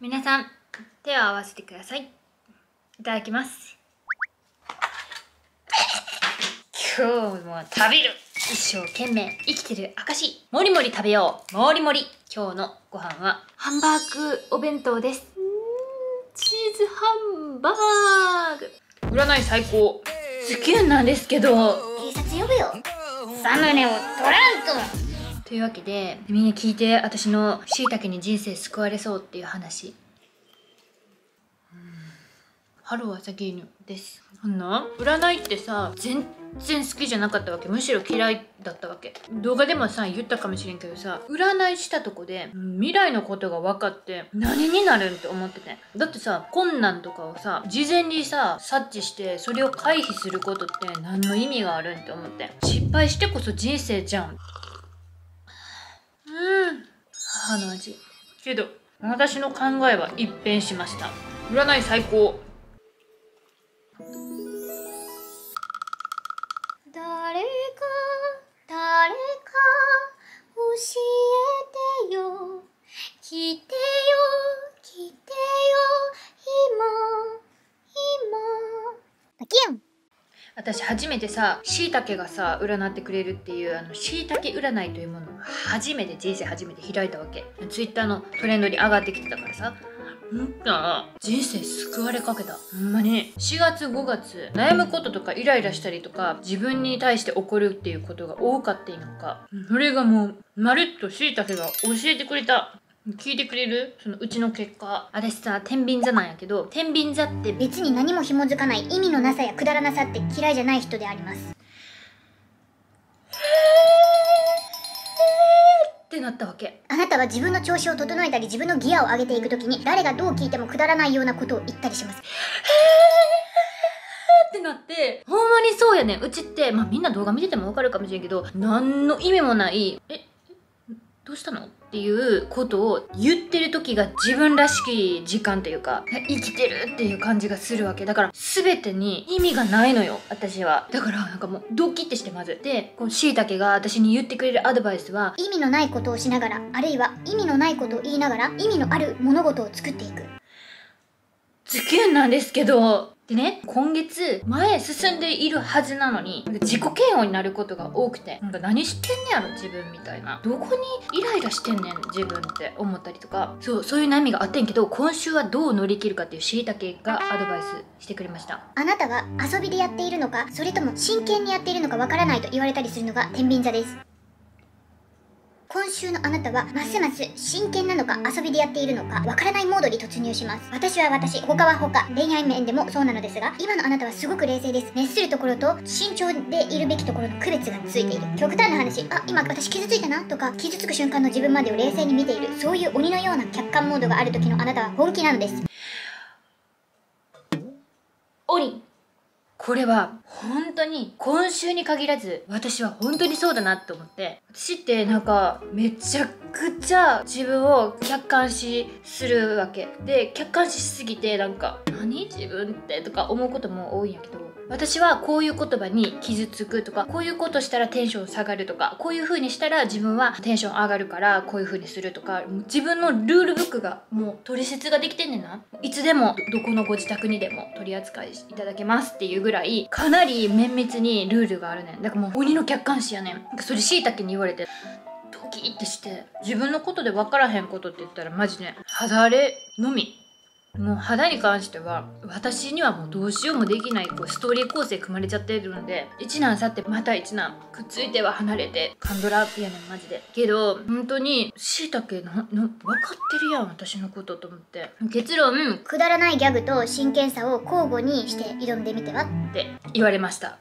皆さん手を合わせてください。いただきます。今日も食べる。一生懸命生きてる証。もりもり食べよう。もりもり。今日のご飯は。ハンバーグお弁当です。チーズハンバーグ。占い最高。ズキュンなんですけど。警察呼ぶよ。サムネを取らんとというわけでみんな聞いて私のしいたけに人生救われそうっていう話。ハロー朝芸犬です。あんな？占いってさ全然好きじゃなかったわけ。むしろ嫌いだったわけ。動画でもさ言ったかもしれんけどさ占いしたとこで未来のことが分かって何になるんって思ってて。だってさ困難とかをさ事前にさ察知してそれを回避することって何の意味があるんって思って。失敗してこそ人生じゃん。うん。母の味。けど私の考えは一変しました。占い最高。誰か誰か教えてよ。来てよ来て私初めてさしいたけがさ占ってくれるっていうあのしいたけ占いというものを初めて人生初めて開いたわけ。ツイッターのトレンドに上がってきてたからさ。んだ人生救われかけた。ほんまに。4月5月悩むこととかイライラしたりとか自分に対して起こるっていうことが多かったいのか。それがもうまるっとしいたけが教えてくれた。聞いてくれる？そのうちの結果。私さ天秤座なんやけど天秤座って別に何も紐づかない意味のなさやくだらなさって嫌いじゃない人であります。ってなったわけ。あなたは自分の調子を整えたり自分のギアを上げていくときに誰がどう聞いてもくだらないようなことを言ったりします。ってなってほんまにそうやねん。うちってまあみんな動画見ててもわかるかもしれんけど何の意味もない。ええどうしたの？っていうことを言ってる時が自分らしき時間というか生きてるっていう感じがするわけ。だから全てに意味がないのよ私は。だからなんかもうドキッてしてまず。でこのしいたけが私に言ってくれるアドバイスは意味のないことをしながらあるいは意味のないことを言いながら意味のある物事を作っていく。ズキュンなんですけどでね、今月、前進んでいるはずなのに、自己嫌悪になることが多くて、なんか何してんねやろ、自分みたいな。どこにイライラしてんねん、自分って思ったりとか、そう、そういう悩みがあってんけど、今週はどう乗り切るかっていうしいたけがアドバイスしてくれました。あなたが遊びでやっているのかそれとも真剣にやっているのかわからないと言われたりするのが天秤座です今週のあなたはますます真剣なのか遊びでやっているのかわからないモードに突入します。私は私他は他。恋愛面でもそうなのですが今のあなたはすごく冷静です。熱するところと慎重でいるべきところの区別がついている。極端な話。あ今私傷ついたなとか傷つく瞬間の自分までを冷静に見ている。そういう鬼のような客観モードがある時のあなたは本気なのです。鬼。これは本当に今週に限らず私は本当にそうだなって思って私ってなんかめちゃくちゃ自分を客観視するわけ。で客観視しすぎてなんか何自分ってとか思うことも多いんやけど私はこういう言葉に傷つくとかこういうことしたらテンション下がるとかこういう風にしたら自分はテンション上がるからこういう風にするとか自分のルールブックがもう取説ができてんねんな。いつでもどこのご自宅にでも取り扱いいただけますっていうぐらいかなり綿密にルールがあるねん。だからもう鬼の客観視やねん。なんかそれしいたけに言われてドキッてして自分のことで分からへんことって言ったらマジね肌荒れのみ。もう肌に関しては私にはもうどうしようもできないこうストーリー構成組まれちゃってるので一難去ってまた一難くっついては離れてカンドラやねんマジで。けど本当にしいたけなな分かってるやん私のことと思って。結論くだらないギャグと真剣さを交互にして挑んでみてはって言われました。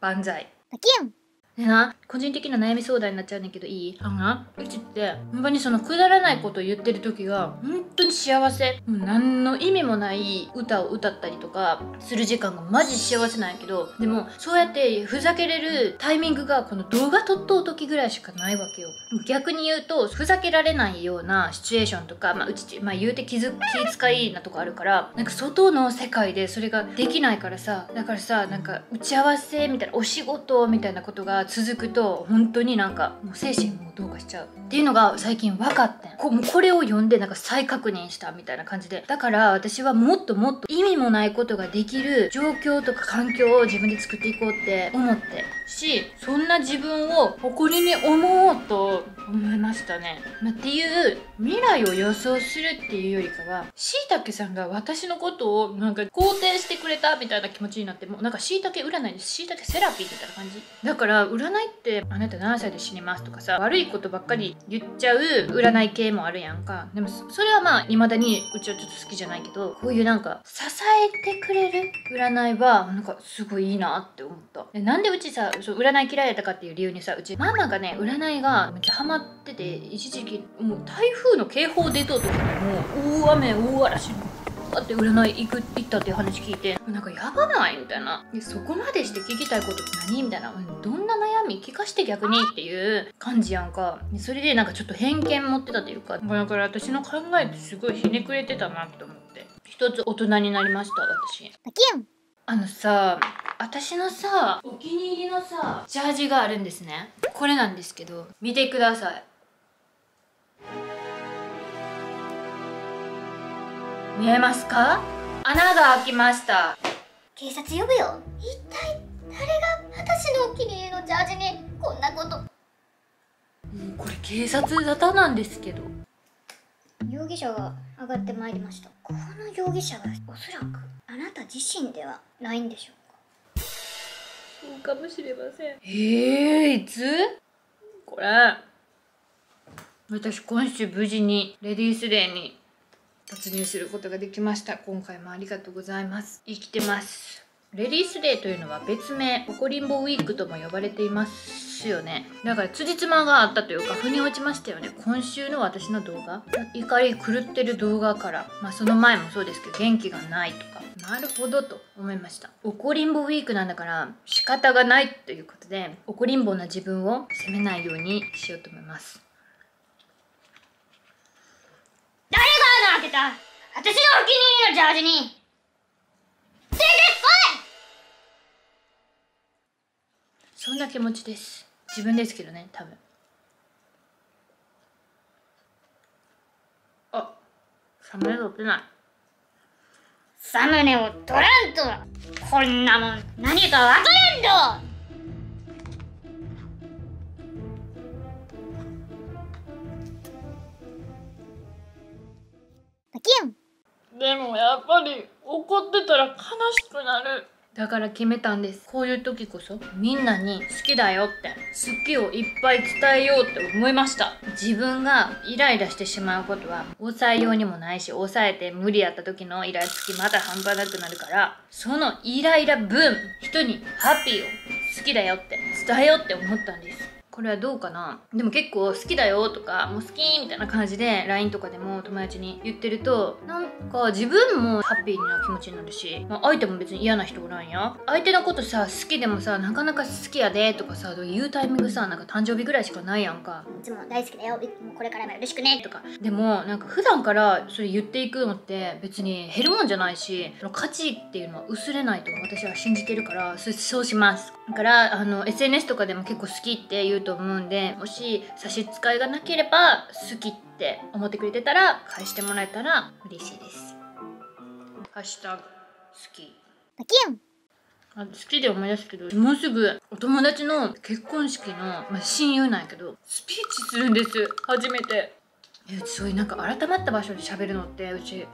万歳。バキュン。でな個人的な悩み相談になっちゃうねんけどいい？あのなうちってほんまにそのくだらないことを言ってる時が本当に幸せ。もう何の意味もない歌を歌ったりとかする時間がマジ幸せなんやけどでもそうやってふざけれるタイミングがこの動画撮っとう時ぐらいしかないわけよ。逆に言うとふざけられないようなシチュエーションとか、まあ、うち、まあ、言うて気づ気遣いなとこあるからなんか外の世界でそれができないからさだからさなんか打ち合わせみたいなお仕事みたいなことが続くと本当になんかもう精神もどうかしちゃうっていうのが最近分かってん。こもうこれを読んでなんか再確認したみたいな感じで。だから私はもっともっと意味もないことができる状況とか環境を自分で作っていこうって思って。しそんな自分を誇りに思おうと思いましたね、まあ、っていう未来を予想するっていうよりかはしいたけさんが私のことをなんか肯定してくれたみたいな気持ちになってもうなんかしいたけ占いです。しいたけセラピーみたいな感じ。だから占いってあなた何歳で死にますとかさ悪いことばっかり言っちゃう占い系もあるやんか。でもそれはまあ未だにうちはちょっと好きじゃないけどこういうなんか支えてくれる占いはなんかすごいいいなって思った。でなんでうちさそう占い嫌いやったかっていう理由にさうちママがね占いがめっちゃハマってて一時期もう台風の警報出とう時にもう大雨大嵐だって占い行く行ったっていう話聞いてなんかやばないみたいな。でそこまでして聞きたいことって何みたいな。うんどんな悩み聞かして逆にっていう感じやんか。でそれでなんかちょっと偏見持ってたというかだから私の考えってすごいひねくれてたなって思って。一つ大人になりました私。あのさ私のさお気に入りのさジャージがあるんですね。これなんですけど見てください見えますか？穴が開きました。警察呼ぶよ。一体誰が私のお気に入りのジャージにこんなこと。もうこれ警察沙汰なんですけど。容疑者が上がってまいりました。この容疑者はおそらくあなた自身ではないんでしょうか？そうかもしれません。えー、いつ？これ。私今週無事にレディースデーに突入することができました。今回もありがとうございます。生きてます。レディースデーというのは別名ココリンボウィークとも呼ばれていますよね。だから辻褄があったというか腑に落ちましたよね。今週の私の動画。怒り狂ってる動画から。まあその前もそうですけど元気がないとか。なるほどと思いました。怒りんぼウィークなんだから仕方がないということで怒りんぼな自分を責めないようにしようと思います誰が穴開けた。私のお気に入りのジャージに。出てこそんな気持ちです。自分ですけどね多分。あサムネ撮ってない。いサムネを取らんとこんなもん。何かわからんとでもやっぱり怒ってたら悲しくなる。だから決めたんです。こういう時こそみんなに好きだよって。好きをいっぱい伝えようって思いました。自分がイライラしてしまうことは抑えようにもないし抑えて無理やった時のイライラつきまた半端なくなるからそのイライラ分人にハッピーを好きだよって伝えようって思ったんです。これはどうかな？でも結構好きだよとかもう好きみたいな感じで LINE とかでも友達に言ってるとなんか自分もハッピーな気持ちになるし、まあ、相手も別に嫌な人おらんや。相手のことさ好きでもさなかなか好きやでとかさ言うタイミングさなんか誕生日ぐらいしかないやんか。いつも大好きだよ。これからもよろしくね。とか。でもなんか普段からそれ言っていくのって別に減るもんじゃないしその価値っていうのは薄れないと私は信じてるからそそうしますだからあの SNS とかでも結構好きって言うと思うんでもし差し支えがなければ好きって思ってくれてたら返してもらえたら嬉しいです。ハッシュタグ好き。バキュン。あ好きで思い出すけどもうすぐお友達の結婚式の、まあ、親友なんやけどスピーチするんです。初めて。えうちそういうなんか改まった場所で喋るのってうち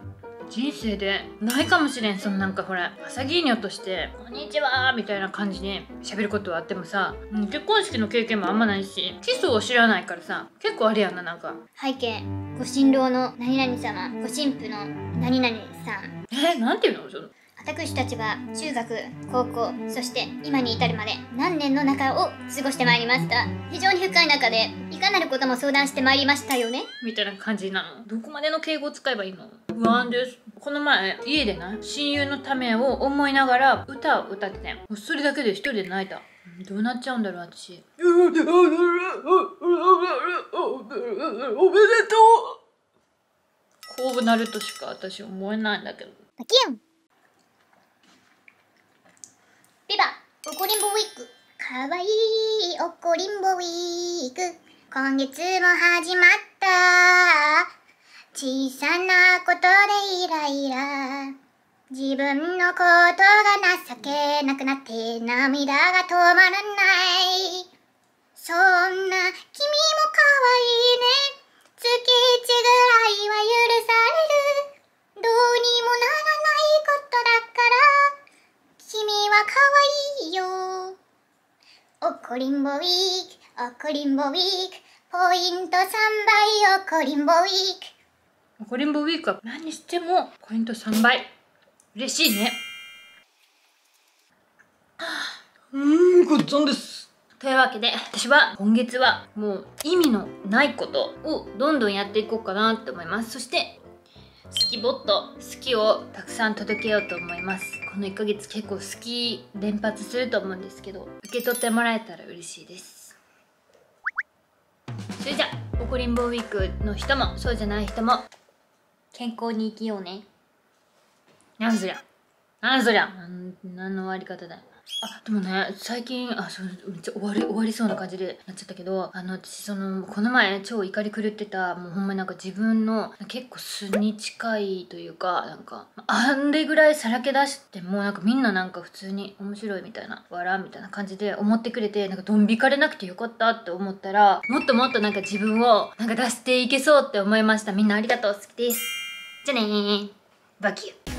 人生でないかもしれんそのなんかほら朝ギーニョとして「こんにちは」みたいな感じに喋ることはあってもさうん結婚式の経験もあんまないし基礎を知らないからさ結構あれやんななんか。背景ご新郎の何々様ご新婦の何々さん。えなんていうの？その。私たちは中学高校そして今に至るまで何年の中を過ごしてまいりました。非常に深い中でいかなることも相談してまいりましたよね。みたいな感じなの。どこまでの敬語を使えばいいの？不安ですこの前家でな親友のためを思いながら歌を歌っててもうそれだけで一人で泣いた。どうなっちゃうんだろう私。おめでとう。こうなるとしか私思えないんだけど。バキュン。ビバ怒りんぼウィーク。かわいいおこりんぼウィーク。今月も始まった小さなことでイライラ自分のことが情けなくなって涙が止まらない。そんな君も可愛いね。月一ぐらいは許される。どうにもならないことだから。君は可愛いよ。怒りんぼウィーク。怒りんぼウィーク。ポイント3倍怒りんぼウィーク。怒りんぼウィークは何してもポイント3倍。嬉しいね。うーんごっつんです。というわけで私は今月はもう意味のないことをどんどんやっていこうかなって思います。そして好きボット好きをたくさん届けようと思います。この1ヶ月結構好き連発すると思うんですけど受け取ってもらえたら嬉しいです。それじゃあ怒りんぼウィークの人もそうじゃない人も健康に生きようね。なんそりゃ。なんそりゃ。なんなんの終わり方だ。よあでもね最近あそうめっちゃ終わり終わりそうな感じでなっちゃったけどあの私そのこの前超怒り狂ってたもうほんまになんか自分の結構素に近いというかなんかあんでぐらいさらけ出してもなんかみんななんか普通に面白いみたいな笑うみたいな感じで思ってくれてなんかドン引かれなくてよかったって思ったらもっともっとなんか自分をなんか出していけそうって思いました。みんなありがとう好きですじゃあねー。バキュー